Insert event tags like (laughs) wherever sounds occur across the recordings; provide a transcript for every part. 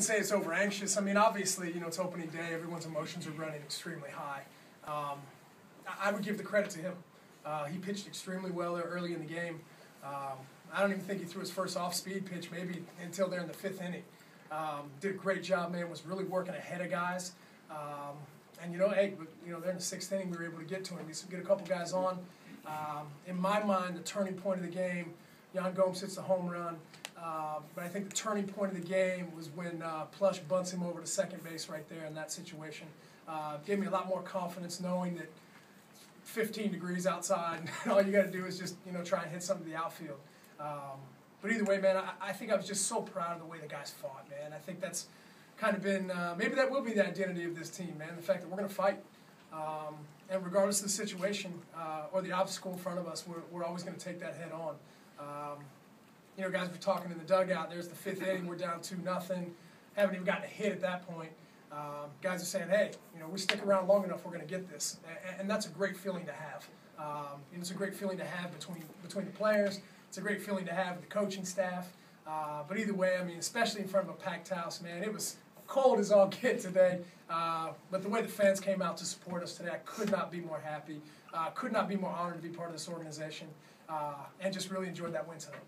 wouldn't say it's over anxious. I mean, obviously, you know, it's opening day. Everyone's emotions are running extremely high. Um, I would give the credit to him. Uh, he pitched extremely well there early in the game. Um, I don't even think he threw his first off-speed pitch maybe until there in the fifth inning. Um, did a great job, man. Was really working ahead of guys. Um, and you know, hey, you know, there in the sixth inning, we were able to get to him. We get a couple guys on. Um, in my mind, the turning point of the game, Yan Gomes hits the home run. Uh, but I think the turning point of the game was when uh, Plush bunts him over to second base right there in that situation. Uh, gave me a lot more confidence knowing that 15 degrees outside, (laughs) and all you got to do is just you know try and hit something to the outfield. Um, but either way, man, I, I think I was just so proud of the way the guys fought, man. I think that's kind of been uh, maybe that will be the identity of this team, man. The fact that we're going to fight. Um, and regardless of the situation uh, or the obstacle in front of us, we're, we're always going to take that head on. Um, you know, guys were talking in the dugout. There's the fifth inning. We're down two nothing. Haven't even gotten a hit at that point. Um, guys are saying, "Hey, you know, we stick around long enough, we're going to get this," and, and, that's a great feeling to have. Um, it's a great feeling to have between between the players. It's a great feeling to have with the coaching staff. Uh, but either way, I mean, especially in front of a packed house, man, it was cold as all get today. Uh, but the way the fans came out to support us today, I could not be more happy. Uh, could not be more honored to be part of this organization, uh, and just really enjoyed that win tonight.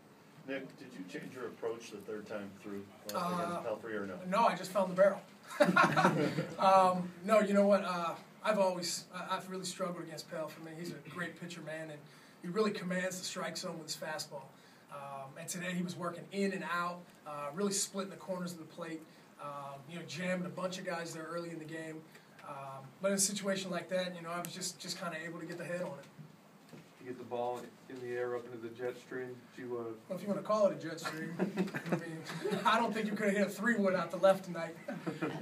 Nick, did you change your approach the third time through uh, against Uh, Pelfrey or no? No, I just found the barrel. (laughs) um, no, you know what? Uh, I've always, I, I've really struggled against Pell. For me, he's a great pitcher, man, and he really commands the strike zone with his fastball. Um, and today he was working in and out, uh, really splitting the corners of the plate. Um, you know, jamming a bunch of guys there early in the game. Um, but in a situation like that, you know, I was just just kind of able to get the head on it. You get the ball in the air up into the jet stream. Do you, uh, Well, if you want to call it a jet stream, (laughs) I mean, I don't think you could have hit a three wood out the left tonight.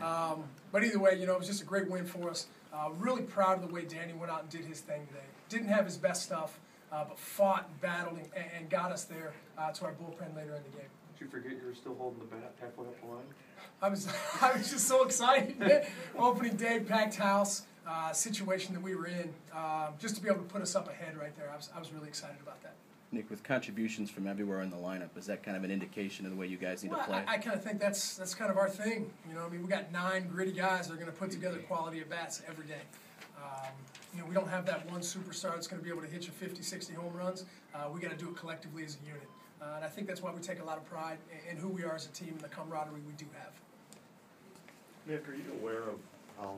Um, but either way, you know, it was just a great win for us. Uh, really proud of the way Danny went out and did his thing today. Didn't have his best stuff, uh, but fought and battled and, and got us there uh, to our bullpen later in the game. did you forget you were still holding the bat halfway up the line? I was, (laughs) I was just so excited. (laughs) Opening day, packed house, uh, situation that we were in, um, just to be able to put us up ahead right there. I was, I was really excited about that. Nick, with contributions from everywhere in the lineup, is that kind of an indication of the way you guys need Well, to play? I, I kind of think that's that's kind of our thing. You know, I mean, we got nine gritty guys that are going to put together quality at bats every day. Um, you know, we don't have that one superstar that's going to be able to hit you 50, 60 home runs. Uh, we got to do it collectively as a unit. Uh, and I think that's why we take a lot of pride in, in who we are as a team and the camaraderie we do have. Nick, are you aware of how